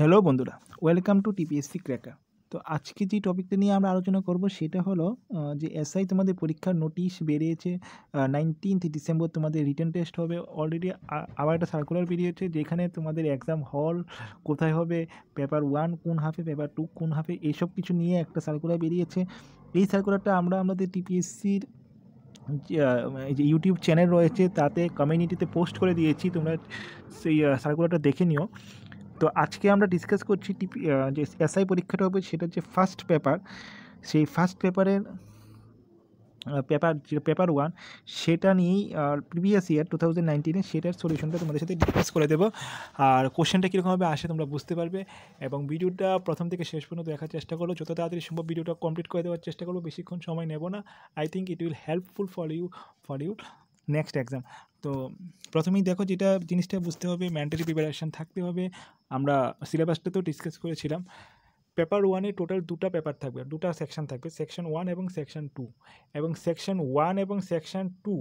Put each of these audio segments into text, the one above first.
Hello বন্ধুরা। Welcome to TPSC cracker তো আজকে যে টপিকটা নিয়ে আমরা আলোচনা করব, সেটা হলো যে এসআই তোমাদের পরীক্ষার নোটিশ বেরিয়েছে নাইনটিন্থ ডিসেম্বর তোমাদের রিটার্ন টেস্ট হবে। অলরেডি আবার একটা সার্কুলার বেরিয়েছে, যেখানে তোমাদের এক্সাম হল কোথায় হবে পেপার ওয়ান কোন হাফে পেপার টু কোন হাফে এইসব কিছু নিয়ে একটা সার্কুলার বেরিয়েছে। এই সার্কুলারটা আমরা আমাদের টিপিএসসির যে ইউটিউব চ্যানেল রয়েছে, তাতে কমিউনিটিতে পোস্ট করে দিয়েছি। তোমরা সেই সার্কুলারটা দেখে নিও। তো আজকে আমরা ডিসকাস করছি টিপি যে এসআই পরীক্ষাটা হবে সেটা যে ফার্স্ট পেপার সেই ফার্স্ট পেপারের পেপার পেপার ওয়ান সেটা নিয়েই প্রিভিয়াস ইয়ার টু থাউজেন্ড নাইনটিনে সেটার সলিউশনটা তোমাদের সাথে ডিসকাস করে দেবো। আর কোশ্চেনটা কীরকমভাবে আসে তোমরা বুঝতে পারবে। এবং ভিডিওটা প্রথম থেকে শেষ পর্যন্ত দেখার চেষ্টা করো। যত তাড়াতাড়ি সম্ভব ভিডিওটা কমপ্লিট করে দেওয়ার চেষ্টা করব। বেশিক্ষণ সময় নেব না। I think it will helpful for you for you next exam তো প্রথমেই দেখো যেটা জিনিসটা বুঝতে হবে ম্যান্ডেটরি প্রিপারেশান থাকতে হবে। আমরা সিলেবাসটাতেও ডিসকাস করেছিলাম। পেপার ওয়ানে টোটাল দুটো পেপার থাকবে, দুটো সেকশন থাকবে সেকশন ওয়ান এবং সেকশন টু এবং সেকশন ওয়ান এবং সেকশন টু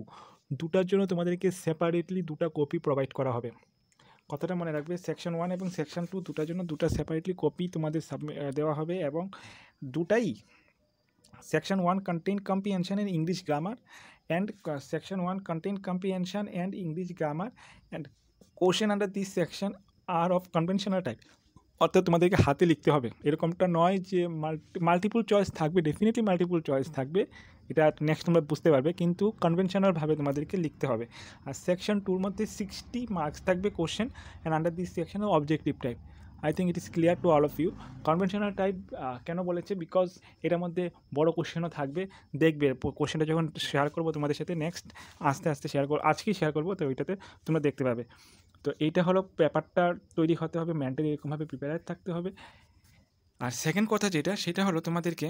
দুটার জন্য তোমাদেরকে সেপারেটলি দুটো কপি প্রোভাইড করা হবে। কথাটা মনে রাখবে সেকশন ওয়ান এবং সেকশন টু দুটার জন্য দুটো সেপারেটলি কপি তোমাদের দেওয়া হবে এবং দুটাই section one contain comprehension in English grammar and section one contain comprehension and English grammar and question under this section are of conventional type অর্থাৎ তোমাদেরকে হাতে লিখতে হবে। এরকমটা নয় যে মাল্টিপুল চয়েস থাকবে ডেফিনেটলি মাল্টিপুল চয়েস থাকবে। এটা নেক্সট তোমরা বুঝতে পারবে, কিন্তু কনভেনশনালভাবে তোমাদেরকে লিখতে হবে। আর সেকশন টুর মধ্যে সিক্সটি মার্কস থাকবে question and under this section objective type I think it is clear to all of you conventional type কেন বলেছে? বিকজ এটার মধ্যে বড় কোশ্চেনও থাকবে। দেখবে কোশ্চেনটা যখন শেয়ার করব তোমাদের সাথে নেক্সট আস্তে আস্তে শেয়ার করব। আজকেই শেয়ার করব, তো ওইটাতে তোমরা দেখতে পাবে। তো এইটা হলো পেপারটা তৈরি হতে হবে মেন্টালি এরকমভাবে প্রিপেয়ার থাকতে হবে। আর সেকেন্ড কথা যেটা, সেটা হলো তোমাদেরকে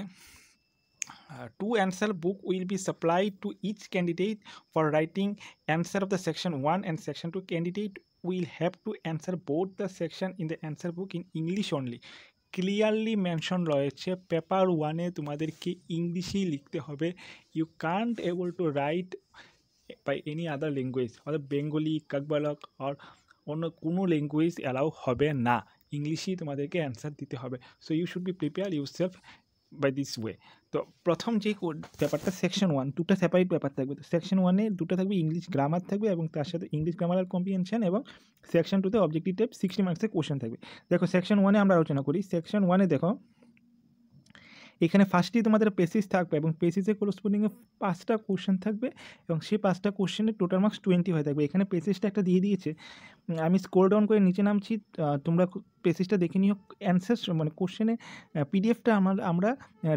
to answer book will be supplied to each candidate for writing answer of the section one and section two candidate will have to answer both the section in the answer book in English only clearly mention রয়েছে paper ওয়ানে তোমাদেরকে ইংলিশেই লিখতে হবে। You can't able to write by any other language অর্থাৎ Bengali কাকবালক আর অন্য কোনো ল্যাঙ্গুয়েজ অ্যালাউ হবে না। ইংলিশেই তোমাদেরকে অ্যান্সার দিতে হবে। So you should be prepare you self by this way তো প্রথম যে ব্যাপারটা সেকশন ওয়ান দুটো সেপারেট ব্যাপার থাকবে। তো সেকশন ওয়ানে দুটো থাকবে ইংলিশ গ্রামার থাকবে এবং তার সাথে ইংলিশ গ্রামার আর কম্প্রিহেনশন এবং সেকশন টুতে অবজেক্টিভ টাইপ সিক্সটি মার্কসের কোশ্চেন থাকবে। দেখো সেকশন ওয়ানে আমরা আলোচনা করি। সেকশন ওয়ানে দেখো এখানে ফার্স্টেই তোমাদের পেসিস থাকবে এবং পেসিসের করসপন্ডিংয়ে পাঁচটা কোশ্চেন থাকবে এবং সেই পাঁচটা কোশ্চেনের টোটাল মার্কস টোয়েন্টি হয়ে থাকবে। এখানে পেসিসটা একটা দিয়ে দিয়েছে। আমি স্কোর ডাউন করে নিচে নামছি। তোমরা পেসিসটা দেখে নিও। অ্যান্সার মানে কোশ্চেনে পিডিএফটা আমার, আমরা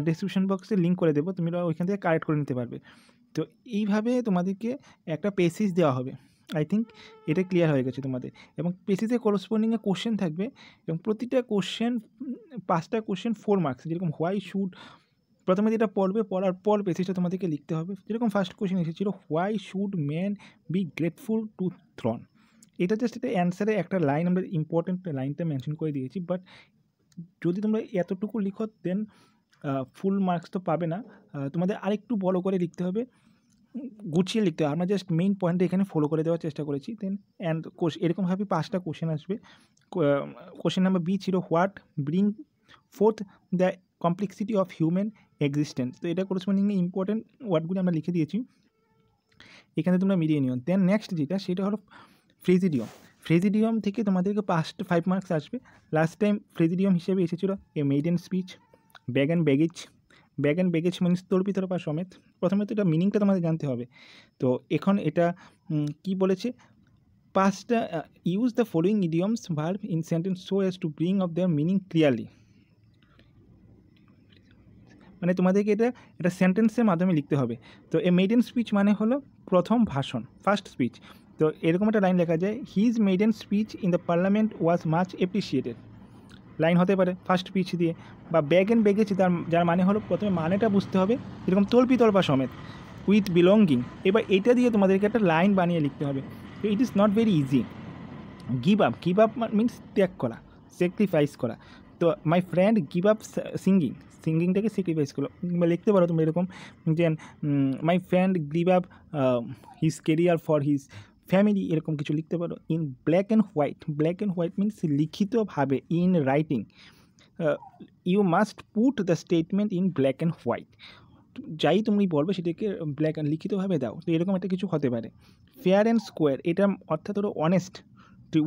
ডিসক্রিপশন বক্সে লিঙ্ক করে দেবো। তোমরা ওইখান থেকে কারেক্ট করে নিতে পারবে। তো এইভাবে তোমাদেরকে একটা পেসিস দেওয়া হবে। আই থিঙ্ক এটা ক্লিয়ার হয়ে গেছে তোমাদের। এবং পেসিসে করসপন্ডিংয়ে কোশ্চেন থাকবে এবং প্রতিটা কোশ্চেন পাঁচটা কোশ্চেন ফোর মার্কস যেরকম হোয়াই শুড প্রথমে যেটা পড়বে, পড়ার পর পেসিসটা তোমাদেরকে লিখতে হবে। যেরকম ফার্স্ট কোশ্চেন এসেছিল why should man be grateful to throne এটা জাস্ট এটা অ্যান্সারে একটা লাইন আমরা ইম্পর্টেন্ট লাইনটা মেনশন করে দিয়েছি বাট যদি তোমরা এতটুকু লিখো দেন ফুল মার্কস তো পাবে না। তোমাদের আরেকটু বড় করে লিখতে হবে। গুছিয়ে লিখতে হবে আমরা জাস্ট মেইন পয়েন্টটা এখানে ফলো করে দেওয়ার চেষ্টা করেছি। দেন অ্যান্ড এরকমভাবে পাঁচটা কোশ্চেন আসবে। কোশ্চেন নাম্বার বি ছিল what bring forth the complexity of human existence তো এটা করসপন্ডিংলি ইম্পর্টেন্ট ওয়ার্ডগুলি আমরা লিখে দিয়েছি। এখানে তোমরা মিলিয়ে নিও। দেন নেক্সট যেটা, সেটা হলো ফ্রেজিডিয়াম। ফ্রেজিডিয়াম থেকে তোমাদেরকে পাঁচটা ফাইভ মার্কস আসবে। লাস্ট টাইম ফ্রেজিডিয়াম হিসেবে এসেছিল a maiden speech bag and baggage bag and baggage means তর্পিতর বা সমেত। প্রথমে তো এটা মিনিংটা তোমাদের জানতে হবে। তো এখন এটা কি বলেছে? পাঁচটা use the following idioms verb in sentence so as to bring of their meaning clearly মানে তোমাদেরকে এটা এটা সেন্টেন্সের মাধ্যমে লিখতে হবে। তো এ মেডেন স্পিচ মানে হলো প্রথম ভাষণ ফার্স্ট স্পিচ তো এরকম একটা লাইন লেখা যায় his maiden speech in the parliament was much appreciated line হতে পারে ফার্স্ট পিচ দিয়ে বা ব্যাগ অ্যান্ড ব্যাগেজ তার যার মানে হলো প্রথমে মানেটা বুঝতে হবে, এরকম তল্পি তল্পা সমেত উইথ বিলঙ্গিং এবার এটা দিয়ে তোমাদেরকে একটা লাইন বানিয়ে লিখতে হবে। তো it is not very easy give up give up means ত্যাগ করা স্যাক্রিফাইস করা। তো my friend give up singing সিঙ্গিংটাকে sacrifice করল। কিংবা লিখতে পারো তুমি এরকম যে my friend give up his career for his family এরকম কিছু লিখতে পারো in black and white black and white means লিখিতভাবে in writing you must put the statement in black and white যাই তুমি বলবে সেটাকে ব্ল্যাক অ্যান্ড লিখিতভাবে দাও, তো এরকম একটা কিছু হতে পারে ফেয়ার অ্যান্ড স্কোয়ার এটা অর্থাৎ হলো honest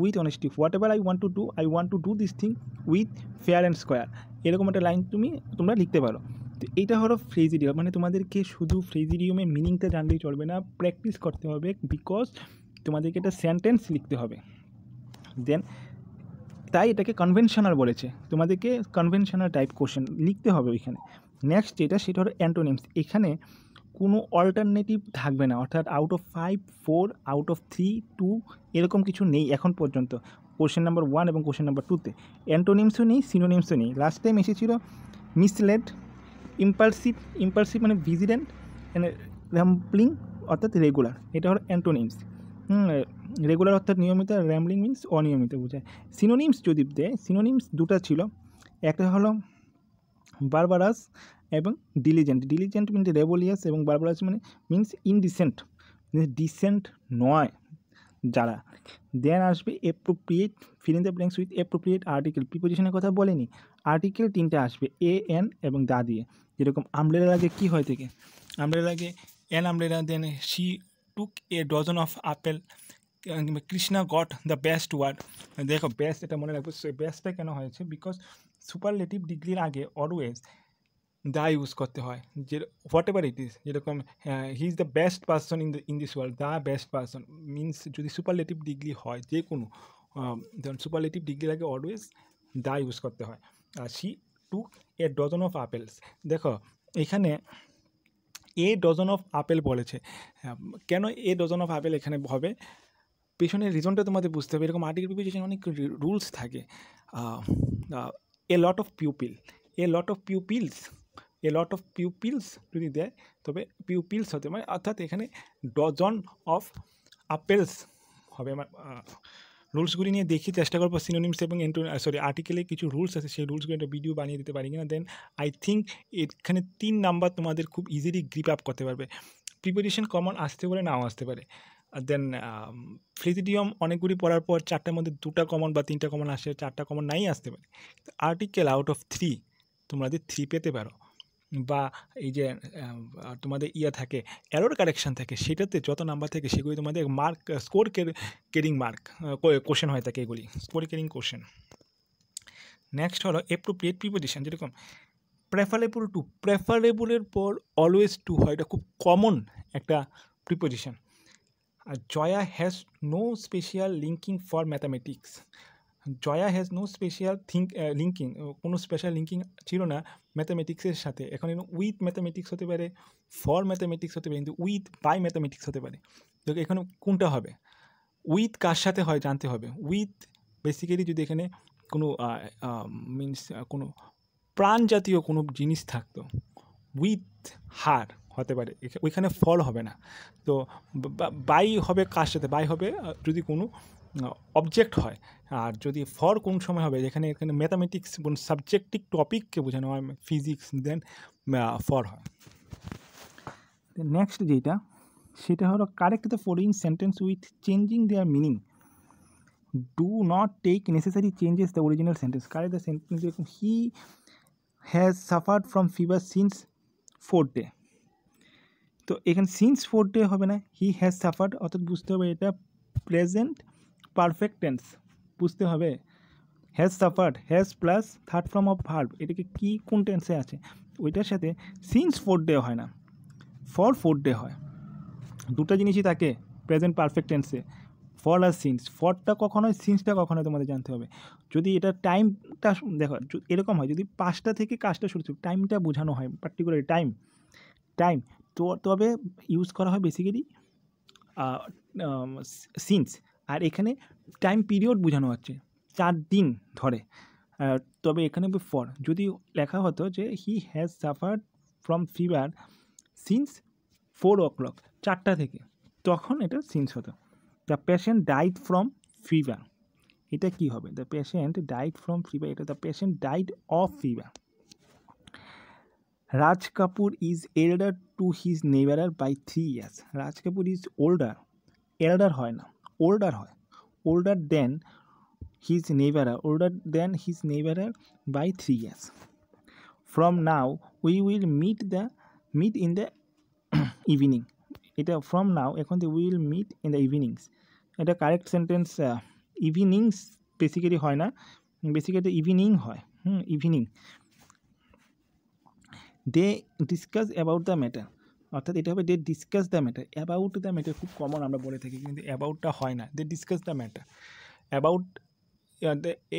with honesty whatever I want to do I want to do this thing with fair and square এরকম একটা লাইন তুমি, তোমরা লিখতে পারো, তো এটা হলো ফ্রেজিডিয়াম মানে তোমাদেরকে শুধু ফ্রেজিডিয়ামের মিনিংটা জানলেই চলবে না প্র্যাকটিস করতে হবে বিকজ তোমাদেরকে একটা সেন্টেন্স লিখতে হবে। দেন তাই এটাকে কনভেনশনাল বলেছে। তোমাদেরকে কনভেনশনাল টাইপ কোশ্চেন লিখতে হবে ওইখানে। নেক্সট যেটা, সেটা হলো অ্যান্টোনিমস এখানে কোনো অল্টারনেটিভ থাকবে না। অর্থাৎ out of five four out of three two এরকম কিছু নেই এখন পর্যন্ত। কোশ্চেন নাম্বার ওয়ান এবং কোশ্চেন নাম্বার টুতে অ্যান্টোনিমসও নেই সিনোনিমসও নেই। লাস্ট টাইম এসেছিল মিসলেড ইম্পালসিভ ইম্পালসিভ মানে ভিজিডেন্ট মানে র্যাম্পলিং অর্থাৎ রেগুলার এটা হলো অ্যান্টোনিমস রেগুলার অর্থাৎ নিয়মিত র্যাম্বলিং মিনস অনিয়মিত বোঝায়। সিনোনিমস যদি দেয় সিনোনিমস দুটা ছিল। একটা হলো বারবারাস এবং ডিলিজেন্ট ডিলিজেন্ট মিনস রেবলিয়াস এবং বারবারাস মানে মিনস ইনডিসেন্ট ডিসেন্ট নয় যারা। দেন আসবে appropriate fill the blanks with appropriate article প্রিপোজিশনের কথা বলেনি। আর্টিকেল তিনটে আসবে। এ এন এবং দা দিয়ে। যেরকম আমব্রেলার আগে কী হয় থেকে? আমব্রেলার আগে an umbrella then she took a dozen of apple Krishna got the best word দেখো বেস্ট এটা মনে রাখব বেস্টটা কেন হয়েছে? বিকজ সুপারলেটিভ ডিগ্রির আগে অলওয়েজ দা ইউজ করতে হয়, যে হোয়াট এভার ইট ইজ যেরকম he is the best person in the in this world the best person means যদি সুপারলেটিভ ডিগ্রি হয়, যে কোনো ধরুন সুপারলেটিভ ডিগ্রির আগে অলওয়েজ দা ইউজ করতে হয়। আর she took a dozen of apples দেখো, এখানে এ ডজন অফ আপেল বলেছে। কেন এ ডজন অফ আপেল এখানে হবে? পেছনের রিজনটা তোমাদের বুঝতে হবে। এরকম আর্টিকেল প্রিপোজিশন অনেক রুলস থাকে। A lot of pupil a lot of pupils a lot of pupils যদি দেয়, তবে পিউপিলস হতে মানে অর্থাৎ এখানে ডজন অফ আপেলস হবে। আমার রুলসগুলি নিয়ে দেখি, চেষ্টা করব সিনোনিমস এবং এন্টো সরি আর্টিকেলে কিছু রুলস আছে, সেই রুলসগুলি একটা ভিডিও বানিয়ে দিতে পারি কিনা দেন আই থিঙ্ক এখানে তিন নাম্বার তোমাদের খুব ইজিলি গ্রিপ আপ করতে পারবে। প্রিপারেশন কমন আসতে পারে, নাও আসতে পারে। দেন ফ্রিজিডিয়াম অনেকগুলি পড়ার পর চারটার মধ্যে দুটা কমন বা তিনটা কমন আসে, চারটা কমন নাই আসতে পারে। আর্টিকেল আউট অফ থ্রি তোমাদের থ্রি পেতে পারো বা এই যে তোমাদের ইয়ে থাকে অ্যারোর কারেকশান থাকে, সেটাতে যত নাম্বার থাকে সেগুলি তোমাদের mark score carrying mark question হয়ে থাকে এগুলি স্কোর কেরিং কোশ্চেন নেক্সট হলো অ্যাপ্রোপ্রিয়েট প্রিপোজিশন যেরকম প্রেফারেবল টু প্রেফারেবলের পর অলওয়েজ টু হয়, এটা খুব কমন একটা preposition R Jaya has no special linking for mathematics Jaya has no special think linking কোনো স্পেশাল লিঙ্কিং ছিল না ম্যাথামেটিক্সের সাথে। এখন উইথ ম্যাথামেটিক্স হতে পারে ফর ম্যাথামেটিক্স হতে পারে, কিন্তু উইথ বাই ম্যাথামেটিক্স হতে পারে। তো এখানে কোনটা হবে? উইথ কার সাথে হয় জানতে হবে। উইথ বেসিক্যালি যদি এখানে কোনো মিনস কোনো প্রাণ জাতীয় কোনো জিনিস থাকতো উইথ হার হতে পারে। ওইখানে ফল হবে না। তো বাই হবে কার সাথে? বাই হবে যদি কোনো অবজেক্ট হয়। আর যদি ফর কোন সময় হবে? যেখানে এখানে ম্যাথামেটিক্স কোন সাবজেক্টিভ টপিককে বোঝানো হয় ফিজিক্স দেন ফর হয়। নেক্সট যেটা, সেটা হলো correct the following sentence with changing their meaning do not take necessary changes the original sentence correct the sentence যেরকম he has suffered from fever since four day তো এখানে since four day হবে না হি has suffered অর্থাৎ বুঝতে হবে এটা present perfect tense বুঝতে হবে। Has suffered has plus third form of verb এটাকে কী, কোন টেন্সে আছে? ওইটার সাথে সিন্স ফোর ডে হয় না। ফর ফোর ডে হয়। দুটো জিনিসই থাকে প্রেজেন্ট পারফেক্ট টেন্সে ফর আর সিন্স ফরটা কখন হয় সিন্সটা কখন হয় তোমাদের জানতে হবে। যদি এটা টাইমটা দেখো এরকম হয়, যদি পাঁচটা থেকে কাজটা শুরু টাইমটা বোঝানো হয় পার্টিকুলার টাইম টাইম তো তবে ইউজ করা হয় বেসিক্যালি সিন্স আর এখানে টাইম পিরিয়ড বোঝানো হচ্ছে, চার দিন ধরে। তবে এখানে ফর যদি লেখা হতো যে he has suffered from fever since four o'clock চারটা থেকে, তখন এটা সিন্স হতো। The patient died from fever এটা কি হবে? The patient died from fever এটা the patient died of fever Raj Kapoor is elder to his neighbour by three years Raj Kapoor is older elder হয় না। Older হয়। Older than his neighbour older than his neighbour by three years from now we will meet the meet in the evening এটা from now এখন থেকে will meet in the evenings এটা correct sentence evenings basically হয় না basically evening হয়, হুম evening they discuss about the matter অর্থাৎ এটা হবে they discuss the matter about the matter খুব কমন আমরা বলে থাকি, কিন্তু অ্যাবাউটটা হয় না they discuss the matter about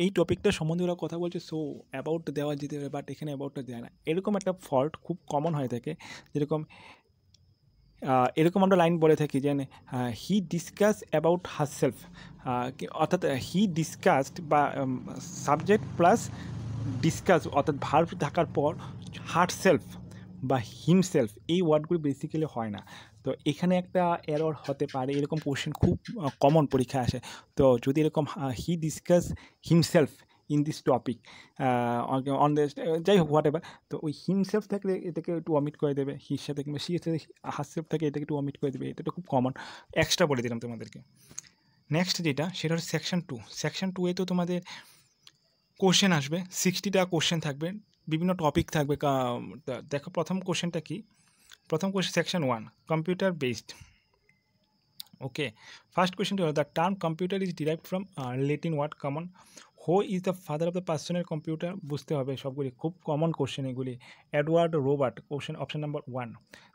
এই টপিকটা সম্বন্ধে ওরা কথা বলছে সো অ্যাবাউট দেওয়া যেতে পারে বাট এখানে অ্যাবাউটটা দেয় না। এরকম একটা ফল্ট খুব কমন হয়ে থাকে, যেরকম এরকম আমরা লাইন বলে থাকি যে he discuss about herself অর্থাৎ হি ডিসকাসড বা সাবজেক্ট প্লাস ডিসকাস অর্থাৎ ভার্ব থাকার পর হার্ট সেলফ বা হিমসেলফ এই ওয়ার্ডগুলি বেসিক্যালি হয় না। তো এখানে একটা এরর হতে পারে, এরকম কোশ্চেন খুব কমন পরীক্ষায় আসে। তো যদি এরকম he discuss himself in this topic on the যাই হোক হোয়াট এভার তো ওই হিমসেলফ থাকলে এটাকে একটু অমিট করে দেবে হির সাথে কিংবা সি সাথে হাসসেলফ থাকে এটাকে একটু অমিট করে দেবে, এটা তো খুব কমন এক্সট্রা বলে দিলাম তোমাদেরকে। নেক্সট যেটা, সেটা হচ্ছে সেকশন টু সেকশন টু এ তো তোমাদের কোশ্চেন আসবে সিক্সটিটা কোশ্চেন থাকবে বিভিন্ন টপিক থাকবে দেখো প্রথম কোশ্চেনটা কি? প্রথম question section one computer based okay first কোশ্চেনটি হলো the term computer is derive from Latin word common who is the father of the পার্সনের কম্পিউটার বুঝতে হবে সবগুলি, খুব কমন কোশ্চেন এগুলি। Edward Robert question option number one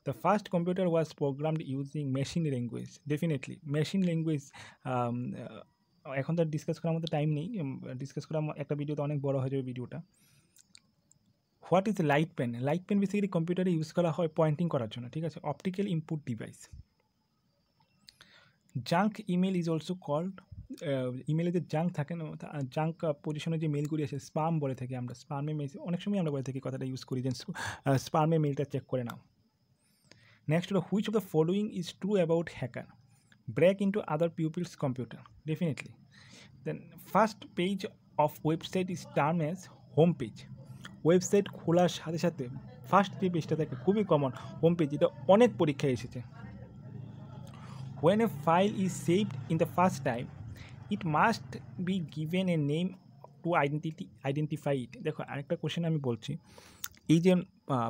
the first computer was programmed using machine language definitely machine language এখন তো discuss করার মতো টাইম নেই। ডিসকাস করার একটা ভিডিওতে অনেক বড় হয়ে যাবে ভিডিওটা what is light pen light pen basically কম্পিউটারে ইউজ করা হয় পয়েন্টিং করার জন্য, ঠিক আছে? Optical input device junk email is also called ইমেলে যে জাঙ্ক থাকে না জাঙ্ক পজিশনে যে মেলগুলি আছে স্পাম বলে থাকি আমরা। স্পামে মেল অনেক সময় আমরা বলে থাকি কথাটা ইউজ করি যে স্পামে মেলটা চেক করে নাও। নেক্সট হলো which of the following is true about hacker break into other pupils computer definitely then first page of website is term as home page website খোলার সাথে সাথে ফার্স্ট যে পেজটা থাকে খুবই কমন হোম পেজ এটা অনেক পরীক্ষায় এসেছে। When a file is saved in the first time it must be given a name to identity identify it দেখো, আরেকটা কোশ্চেন আমি বলছি। এই যে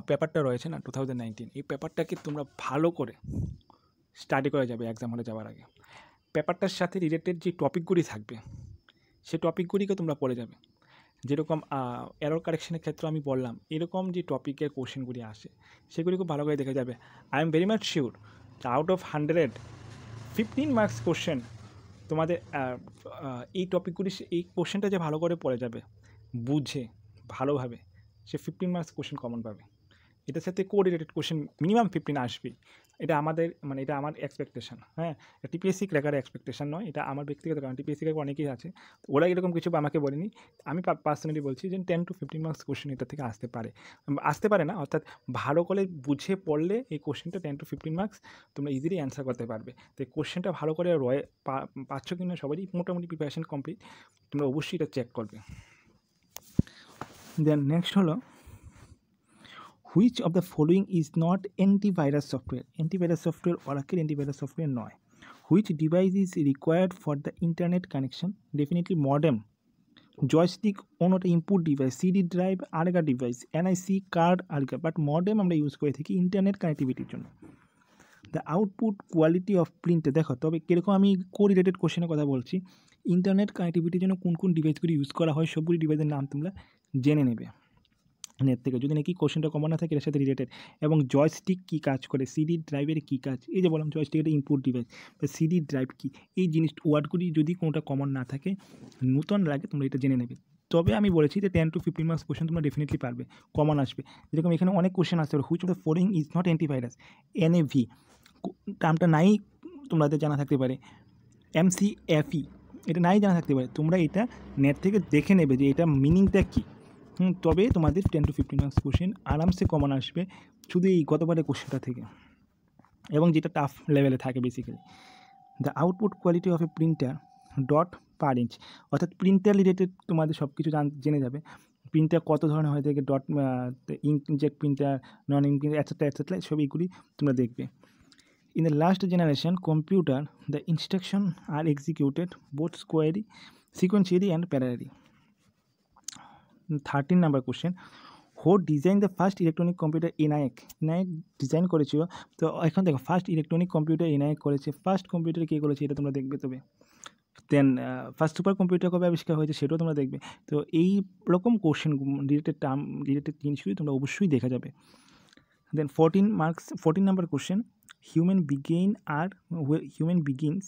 পেপারটা রয়েছে না টু থাউজেন্ড এই পেপারটাকে তোমরা ভালো করে স্টাডি করা যাবে এক্সাম হলে যাওয়ার আগে। পেপারটার সাথে রিলেটেড যে টপিকগুলি থাকবে, সে টপিকগুলিকে তোমরা পড়ে যাবে। যেরকম এরর কারেকশনের ক্ষেত্রে আমি বললাম, এরকম যে টপিকের কোশ্চেনগুলি আসে, সেগুলি খুব ভালো করে দেখা যাবে। I am very much sure out of hundred fifteen marks question তোমাদের এই টপিকগুলি এই কোশ্চেনটা যে ভালো করে পড়ে যাবে, বুঝে, ভালোভাবে, সে ফিফটিন মার্কস কোশ্চেন কমন পাবে। এটার সাথে কোরিলেটেড কোশ্চেন মিনিমাম ফিফটিন আসবে এটা আমাদের মানে এটা আমার এক্সপেকটেশন হ্যাঁ? টিপিএসসি ক্র্যাকার এক্সপেকটেশন নয়, এটা আমার ব্যক্তিগত কারণ টিপিএসসি ক্র্যাকার অনেকেই আছে। ওরা এরকম কিছু আমাকে বলেনি। আমি পার্সোনালি বলছি যে ten to fifteen marks question এটা থেকে আসতে পারে। আসতে পারে না, অর্থাৎ ভালো করে বুঝে পড়লে এই কোশ্চেনটা টেন টু ফিফটিন মার্কস তোমরা ইজিলি অ্যান্সার করতে পারবে। তো এই কোশ্চেনটা ভালো করে রয়ে পাচ্ছ কি না সবারই মোটামুটি প্রিপারেশন কমপ্লিট তোমরা অবশ্যই এটা চেক করবে। দেন নেক্সট হলো which of the following is not antivirus software antivirus software ওরাকের antivirus software নয়। Which device is required for the internet connection definitely modem joystick অন্যটা ইনপুট ডিভাইস সিডি ড্রাইভ আরেগা device NIC card আরেগা but modem আমরা use করে থাকি internet কানেক্টিভিটির জন্য। The output quality of প্রিন্টে দেখো, তবে কীরকম আমি কো রিলেটেড কোশ্চেনের কথা বলছি। ইন্টারনেট কানেক্টিভিটির জন্য কোন কোন ডিভাইসগুলি ইউজ করা হয়, সবগুলি ডিভাইসের নাম তোমরা জেনে নেবে। নেট থেকে যদি নাকি কোশ্চেনটা কমন না থাকে এর সাথে রিলেটেড এবং জয়স্টিক কী কাজ করে? সিডি ড্রাইভের কী কাজ? এই যে বললাম জয়স্টিক একটা ইনপুট ডিভাইস বা সিডি ড্রাইভ কী? এই জিনিস ওয়ার্ডগুলি যদি কোনোটা কমন না থাকে, নূতন লাগে, তোমরা এটা জেনে নেবে। তবে আমি বলেছি যে ten to fifteen marks question তোমরা ডেফিনেটলি পারবে কমন আসবে। যেরকম এখানে অনেক কোশ্চেন আসতে পারে which of the following is not antivirus NAV টার্মটা নাই তোমাদের জানা থাকতে পারে। এমসিএফই এটা নাই জানা থাকতে পারে। তোমরা এটা নেট থেকে দেখে নেবে যে এটা মিনিংটা কী। তবে তোমাদের ten to fifteen marks question আরামসে কমন আসবে শুধু এই গতবারের কোশ্চেনটা থেকে। এবং যেটা টাফ লেভেলে থাকে basically the output quality of A printer dot per inch অর্থাৎ প্রিন্টার রিলেটেড তোমাদের সব কিছু জান জেনে যাবে। প্রিন্টার কত ধরনের হয়ে থাকে dot inkjet printer non ink etcetera etcetera সব এইগুলি তোমরা দেখবে। In the last generation computer, the instructions are executed both squarely, sequentially and parallelly. 13 number question who design the first electronic computer ENIAC ENIAC design করেছিল। তো এখন দেখো first electronic computer ENIAC করেছে। First computer কে করেছে এটা তোমরা দেখবে তবে। দেন ফার্স্ট সুপার কম্পিউটার কবে আবিষ্কার হয়েছে সেটাও তোমরা দেখবে। তো এই রকম কোশ্চেন রিলেটেড টার্ম রিলেটেড জিনিসগুলি তোমরা অবশ্যই দেখা যাবে। Then fourteen marks fourteen number question human beings are human beings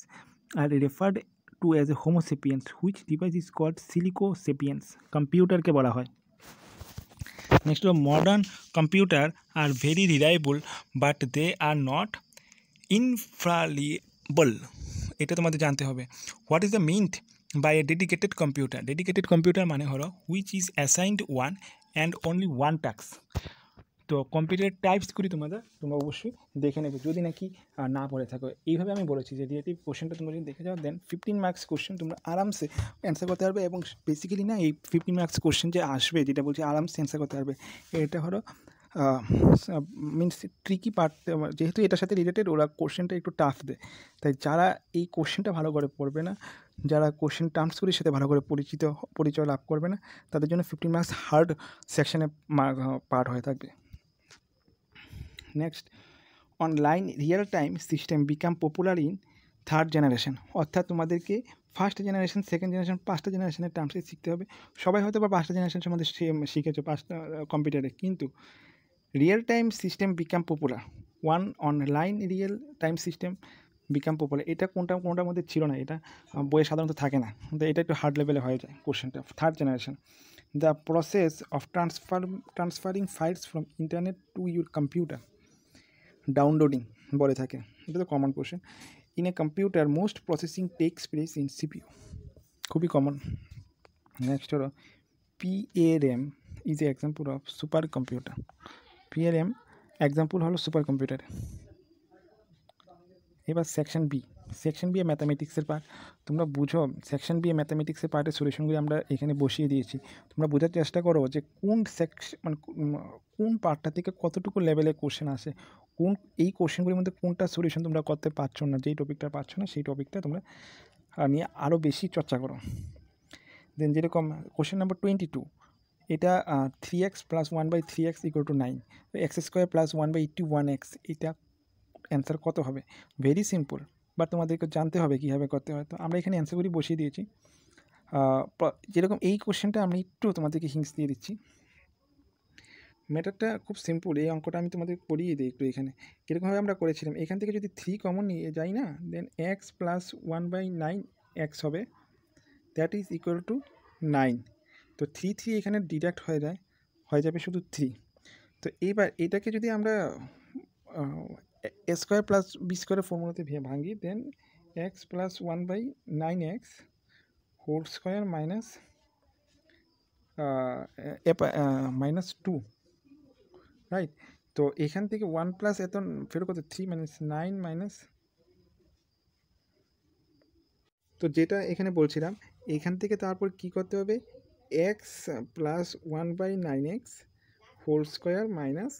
are referred to as a homo sapiens which device is called silico sapiens কম্পিউটারকে বলা হয় নেক্সট হলো modern computer are very reliable but they are not infallible এটা তোমাদের জানতে হবে। What is the meant by a dedicated computer dedicated computer মানে হলো which is assigned one and only one task তো কম্পিউটার টাইপসগুলি তোমাদের, তোমরা অবশ্যই দেখে নেবে। যদি নাকি না পড়ে থাকো, এইভাবে আমি বলেছি যে রিলেটিভ কোশ্চেনটা তোমরা যদি দেখে যাও দেন ফিফটিন মার্কস কোশ্চেন তোমরা আরামসে অ্যান্সার করতে পারবে এবং বেসিক্যালি না, এই ফিফটিন মার্কস কোশ্চেন যে আসবে, যেটা বলছি আরামসে অ্যান্সার করতে পারবে, এটা হলো মিনস ট্রিকি পার্ট যেহেতু এটার সাথে রিলেটেড ওরা কোশ্চেনটা একটু টাফ দেয়। তাই যারা এই কোশ্চেনটা ভালো করে পড়বে না, যারা কোশ্চেন টার্মসগুলির সাথে ভালো করে পরিচিত, পরিচয় লাভ করবে না, তাদের জন্য ফিফটিন মার্কস হার্ড সেকশনে পার্ট হয়ে থাকবে। Next online real time system become popular in third generation অর্থাৎ তোমাদেরকে ফার্স্ট জেনারেশন সেকেন্ড জেনারেশন পাঁচটা জেনারেশনের টার্মসে শিখতে হবে। সবাই হয়তো বা পাঁচটা জেনারেশন সম্বন্ধে শিখেছো, পাঁচটা কম্পিউটারে কিন্তু real time system become popular one online real time system become popular এটা কোনটা, কোনটার মধ্যে ছিল না, এটা বইয়ে সাধারণত থাকে না। তো এটা একটু হার্ড লেভেলে হয়ে যায় কোশ্চেনটা third generation the process of transfer transferring files from internet to your computer downloading বলে থাকে। এটা তো common question in a computer most processing takes place in CPU খুবই কমন নেক্সট হলো PARAM is a example of super computer PARAM example হলো super computer এবার section B section B ম্যাথামেটিক্সের part তোমরা বুঝো সেকশন বি ম্যাথামেটিক্সের পার্টের সলিউশনগুলি আমরা এখানে বসিয়ে দিয়েছি। তোমরা বোঝার চেষ্টা করো যে কোন সেকশন মানে কোন পার্টটা থেকে কতটুকু লেভেলে কোশ্চেন আসে। কোন, এই কোশ্চেনগুলির মধ্যে কোনটা সলিউশন তোমরা করতে পারছ না, যেই টপিকটা পারছ না, সেই টপিকটা তোমরা নিয়ে আরও বেশি চর্চা করো। দেন যেরকম কোশ্চেন নাম্বার টোয়েন্টি টু এটা three x plus one by three x equal to nine x square plus one by eighty one x এটা অ্যান্সার কত হবে? ভেরি সিম্পল বাট তোমাদেরকে জানতে হবে কীভাবে করতে হয়। তো আমরা এখানে অ্যান্সারগুলি বসিয়ে দিয়েছি। যেরকম এই কোশ্চেনটা আমি একটু তোমাদেরকে হিংস দিয়ে দিচ্ছি। ম্যাটারটা খুব সিম্পল এই অঙ্কটা আমি তোমাদের করিয়ে দিই একটু এখানে। কীরকমভাবে আমরা করেছিলাম, এখান থেকে যদি থ্রি কমন নিয়ে যাই না then x plus one by nine x হবে that is equal to nine তো থ্রি থ্রি এখানে ডিডাক্ট হয়ে যায়, হয়ে যাবে শুধু থ্রি তো এইবার এটাকে যদি আমরা স্কোয়ার প্লাস বি স্কোয়ারের ফর্মুলাতে ভাঙি then x plus one by nine x whole square minus minus two right তো এখান থেকে ওয়ান প্লাস এত ফেরো কত থ্রি মাইনাস নাইন মাইনাস তো যেটা এখানে বলছিলাম, এখান থেকে তারপর কি করতে হবে? X plus one by nine x whole square minus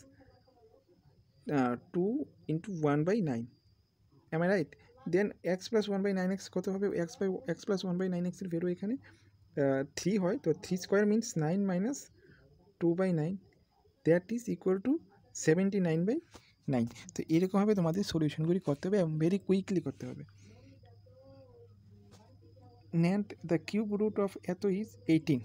two into one by nine am I right then x plus one by nine x কত হবে? X by x plus one by nine এক্সের value এখানে three হয়। তো three square means nine minus two by nine that is equal to seventy nine by nine তো এরকমভাবে তোমাদের সলিউশনগুলি করতে হবে এবং ভেরি কুইকলি করতে হবে। Next the cube root of এত is 18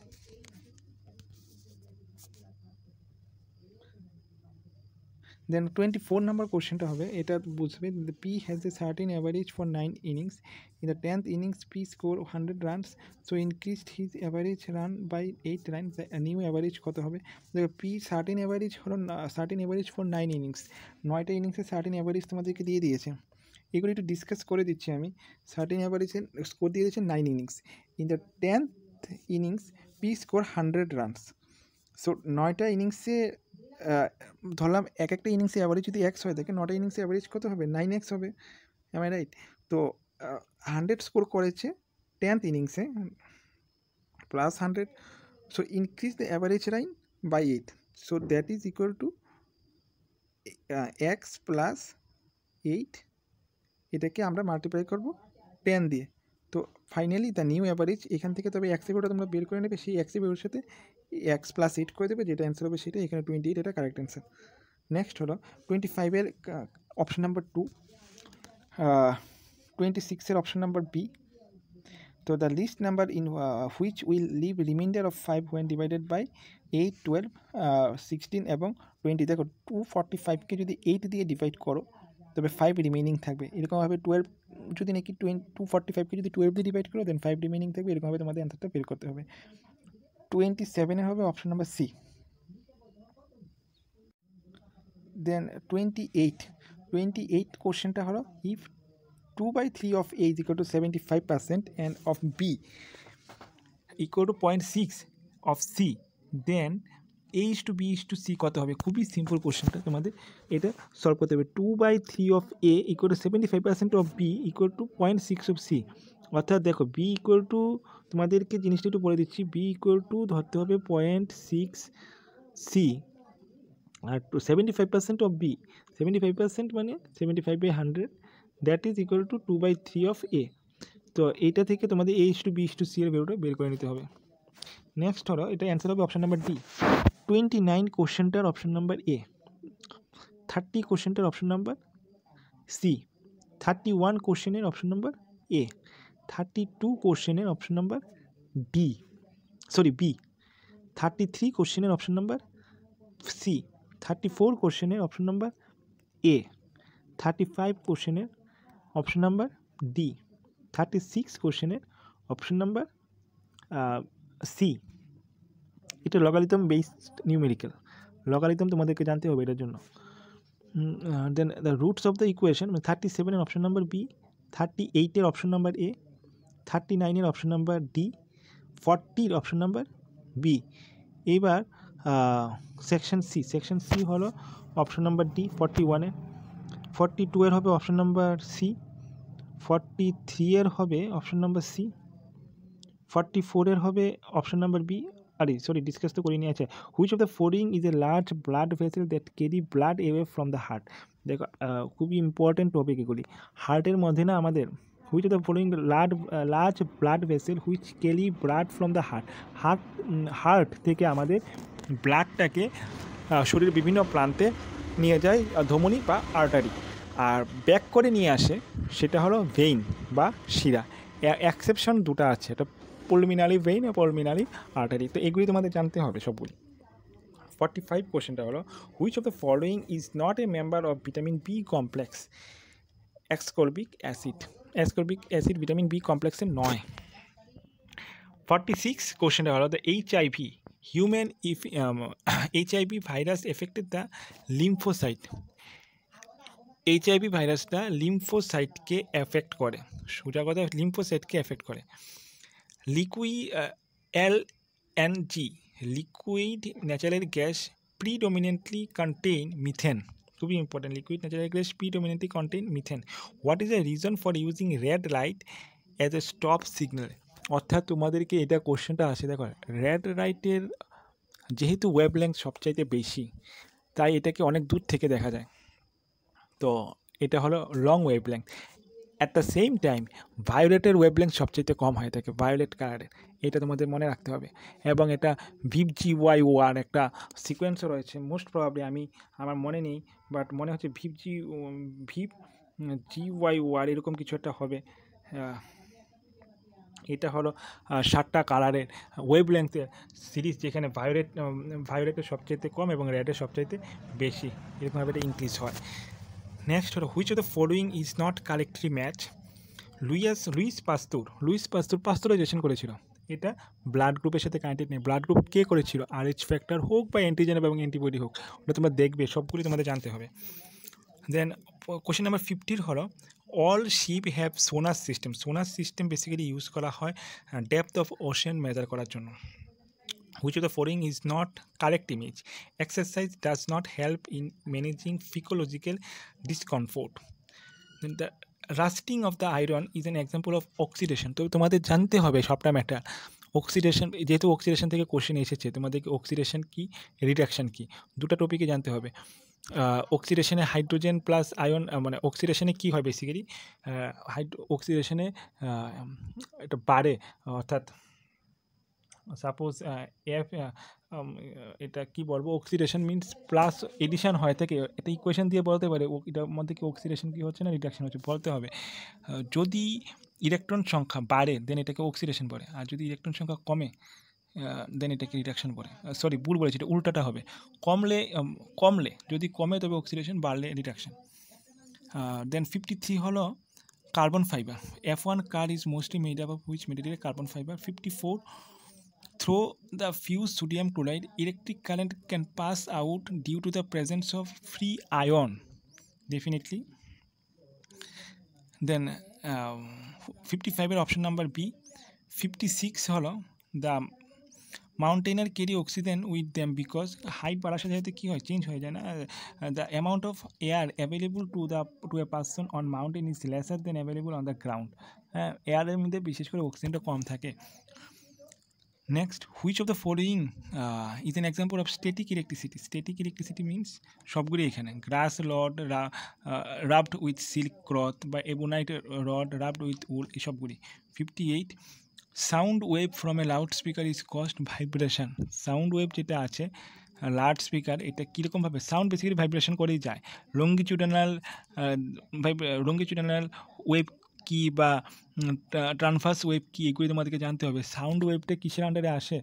then twenty four number কোশ্চেনটা হবে, এটা বুঝবে। P has a certain average for nine innings. In the tenth innings, P score hundred runs so increased his average run by eight the new average কত হবে? দেখো P certain average হলো certain average for nine innings নয়টা ইনিংসে sardine average তোমাদেরকে দিয়ে দিয়েছে। এগুলো একটু ডিসকাস করে দিচ্ছি আমি। সার্টিন অ্যাভারেজের স্কোর দিয়ে দিয়েছে nine innings in the tenth innings P score hundred runs so নয়টা ইনিংসে ধরলাম এক একটা ইনিংসে অ্যাভারেজ যদি এক্স হয় থাকে নটা ইনিংসে অ্যাভারেজ কত হবে? নাইন এক্স হবে। আই রাইট তো হান্ড্রেড স্কোর করেছে টেন্থ ইনিংসে plus hundred so increase the average run by eight so that is equal to x plus eight এটাকে আমরা মাল্টিপ্লাই করব টেন দিয়ে। তো ফাইনালি দ্য নিউ অ্যাভারেজ এখান থেকে তবে এভারটা তোমরা বের করে নেবে, সেই এভারের সাথে এক্স প্লাস এইট করে দেবে, যেটা অ্যান্সার হবে সেটা এখানে টোয়েন্টি এইট এটা কারেক্ট অ্যান্সার নেক্সট হলো টোয়েন্টি ফাইভের অপশন নাম্বার টু টোয়েন্টি সিক্সের অপশন নাম্বার বি তো the list number in which will leave remainder of five when divided by eight twelve sixteen এবং টোয়েন্টি দেখো টু ফর্টি ফাইভকে যদি eight দিয়ে divide করো, তবে ফাইভ রিমেনিং থাকবে। এরকমভাবে টুয়েলভ যদি নাকি টোয়েন্টি টু ফর্টি ফাইভকে যদি টুয়েলভ দিয়ে ডিভাইড করো দেন ফাইভ রিমেনিং থাকবে, এরকমভাবে তোমাদের অ্যান্সারটা বের করতে হবে। টোয়েন্টি সেভেনের হবে option number C then twenty eight twenty eight কোশ্চেনটা হলো if two by three of A is equal to seventy five percent and of B equal to point six of C then A is to B is to C কত হবে? খুবই simple কোশ্চেনটা তোমাদের এটা solve করতে হবে। Two by three of A equal to seventy five percent of B equal to point six of C অর্থাৎ দেখো বি ইকুয়াল টু তোমাদেরকে জিনিসটা একটু বলে দিচ্ছি। বি ইকুয়াল টু ধরতে হবে point six C R two seventy five percent of B seventy five percent মানে seventy five by hundred that is equal to two by three of A তো এইটা থেকে তোমাদের A is to B to C এর বেরোটা বের করে নিতে হবে। নেক্সট হলো এটা অ্যান্সার হবে option number D twenty nine কোশ্চেনটার option number A thirty কোশ্চেনটার option number C thirty one কোশ্চেনের option number A thirty two কোশ্চেনের option number D sorry B thirty three কোশ্চেনের option number C thirty four কোশ্চেনের option number A thirty five কোশ্চেনের option number D thirty six কোশ্চেনের option number C এটা logarithm based numerical লগালিতম তোমাদেরকে জানতে হবে এটার জন্য। Then the roots of the equation মানে থার্টি সেভেনের অপশন নাম্বার বি থার্টি এইটের অপশন নাম্বার এ থার্টি নাইনের অপশন নাম্বার ডি, ফর্টির অপশন নাম্বার বি। এইবার সেকশন সি। সেকশন সি হলো অপশন নাম্বার ডি, ফর্টি ওয়ানের। ফর্টি টু এর হবে option number C. Forty three এর হবে অপশন নাম্বার সি। ফর্টি ফোরের হবে অপশন নাম্বার বি। আরে সরি ডিসকাস তো করিনি আছে which of the following is a large blood vessel that carry blood away from the heart দেখো খুবই ইম্পর্টেন্ট টপিক এগুলি। হার্টের মধ্যে না আমাদের which of the following large large blood vessel which carry blood from the heart heart heart থেকে আমাদের ব্লাডটাকে শরীরের বিভিন্ন প্রান্তে নিয়ে যায় ধমনী বা আর্টারি আর ব্যাক করে নিয়ে আসে সেটা হলো ভেইন বা শিরা। অ্যাকসেপশন দুটো আছে, এটা পলমিনালি ভেইন আর পলমিনালি আর্টারি তো এগুলি তোমাদের জানতে হবে সবগুলি। ফর্টি ফাইভ কোশ্চেনটা হলো which of the following is not a member of vitamin B complex escorbic acid ascorbic acid vitamin B কমপ্লেক্সের নয়। ফর্টি সিক্স কোশ্চেনটা হলো the H IV human if H IV virus affected the lymphocyte HIV ভাইরাসটা লিম্ফোসাইটকে affect করে। সোজা কথা লিম্ফোসাইটকে এফেক্ট করে। Liquid L N G liquid natural gas predominantly contain খুবই important liquid natural gas predominantly contain methane what is a reason for using red light as a stop signal অর্থাৎ তোমাদেরকে এটা কোশ্চেনটা আসে, দেখো রেড লাইটের যেহেতু ওয়েব লেন্থ সবচাইতে বেশি, তাই এটাকে অনেক দূর থেকে দেখা যায়। তো এটা হলো long wave length at the same time ভায়োলেটের wave length সবচেয়ে কম হয়ে থাকে ভায়োলেট কালারের এটা তোমাদের মনে রাখতে হবে। এবং এটা ভিভ জি ওয়াই ওয়ার একটা সিকোয়েন্সও রয়েছে। মোস্ট প্রবাবলি আমি, আমার মনে নেই বাট মনে হচ্ছে ভিভ জি ভিভ জি ওয়াই ওয়ার এরকম কিছু একটা হবে। এটা হলো সাতটা কালারের ওয়েভ লেন্থের সিরিজ যেখানে ভায়োলেট ভায়োলেটের সবচাইতে কম এবং রেডের সবচাইতে বেশি। এরকমভাবে এটা ইনক্রিজ হয়। নেক্সট হলো which of the following is not correctly match Louis Louis Pasteur Louis Pasteur pasteurization করেছিল। এটা ব্লাড গ্রুপের সাথে কানেক্টেড নেই। ব্লাড গ্রুপ কে করেছিল? আর এইচ ফ্যাক্টর হোক বা অ্যান্টিজেন এবং অ্যান্টিবডি হোক, ওটা তোমরা দেখবে সবগুলি তোমাদের জানতে হবে। দেন কোশ্চেন নাম্বার ফিফটির হলো all ship have sonar system sonar system basically use করা হয় ডেপথ অফ ওশেন মেজার করার জন্য। Which of the following is not correct image exercise does not help in managing physiological discomfort then the rusting of the iron is an example of oxidation তো তোমাদের জানতে হবে সবটা matter oxidation যেহেতু oxidation থেকে question এসেছে তোমাদেরকে oxidation কি রিডাকশন কি দুটো টপিকে জানতে হবে অক্সিডেশনে হাইড্রোজেন প্লাস আয়ন মানে অক্সিডেশনে কী হয় বেসিক্যালি হাইড্রো অক্সিডেশনে এটা বাড়ে অর্থাৎ সাপোজ এফ এটা কি বলব? অক্সিডেশন মিনস প্লাস এডিশন হয় থেকে, এটা ইকুয়েশন দিয়ে বলতে পারে এটার মধ্যে কি অক্সিডেশন কী হচ্ছে না রিডাকশন হচ্ছে, বলতে হবে। যদি ইলেকট্রন সংখ্যা বাড়ে দেন এটাকে অক্সিডেশন বলে, আর যদি ইলেকট্রন সংখ্যা কমে দেন এটাকে রিডাকশন বলে। সরি ভুল বলেছি, এটা উল্টাটা হবে। কমলে কমলে, যদি কমে, তবে অক্সিডেশন বাড়লে রিডাকশন দেন ফিফটি থ্রি হলো carbon fibre F one car is mostly made up of which material carbon fibre fifty four through the fused sodium chloride electric current can pass out due to the presence of free ion. Definitely. Um, 55 এর option number B 56 হলো the mountaineer carry oxygen with them because height বাড়ার সাথে সাথে কী হয় change হয়ে যায় না the amount of air available to the to a person on mountain is lesser than available on the ground হ্যাঁ এয়ারের মধ্যে বিশেষ করে অক্সিজেনটা কম থাকে। Next which of the following is an example of static electricity static electricity means সবগুলি এখানে। Glass rod rubbed with silk cloth বা ebonite rod rubbed with wool এসবগুলি fifty eight sound wave from a loud speaker is caused vibration sound wave যেটা আছে loud speaker এটা কীরকমভাবে? Sound basically vibration করেই যায়। লঙ্গিচুডানাল লঙ্গিচুডানাল wave কি বা ট্রানফার্স ওয়েভ কী, এগুলি তোমাদেরকে জানতে হবে। সাউন্ড ওয়েভটা কিসের আন্ডারে আসে?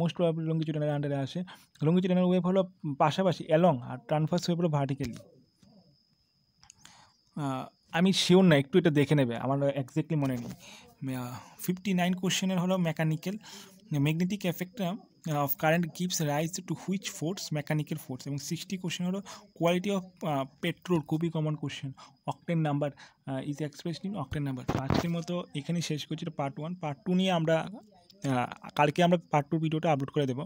মোস্ট প্রবাবলি লঙ্গিচুডানাল আন্ডারে আসে। লঙ্গিচুডানাল ওয়েভ হলো পাশাপাশি অ্যালং আর ট্রানফার্স ওয়েভ হলো ভার্টিক্যালি আমি শিওর না, একটু এটা দেখে নেবে, আমার এক্স্যাক্টলি মনে নেই। ফিফটি নাইন কোশ্চেনের হলো mechanical magnetic effect of current gives rise to which force mechanical force এবং সিক্সটি কোশ্চেন হলো কোয়ালিটি অফ পেট্রোল খুবই common question octane number is expressed in octane number আজকের মতো এখানেই শেষ করছি পার্ট ওয়ান পার্ট টু নিয়ে আমরা কালকে আমরা পার্ট টু ভিডিওটা আপলোড করে দেবো।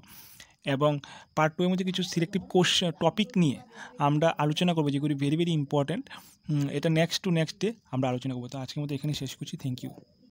এবং পার্ট টু এর মধ্যে কিছু সিলেক্টিভ কোশ্চেন টপিক নিয়ে আমরা আলোচনা করব, যেগুলি ভেরি ভেরি ইম্পর্ট্যান্ট এটা নেক্সট টু নেক্সট ডে আমরা আলোচনা করব। তো আজকের মতো এখানে শেষ করছি। Thank you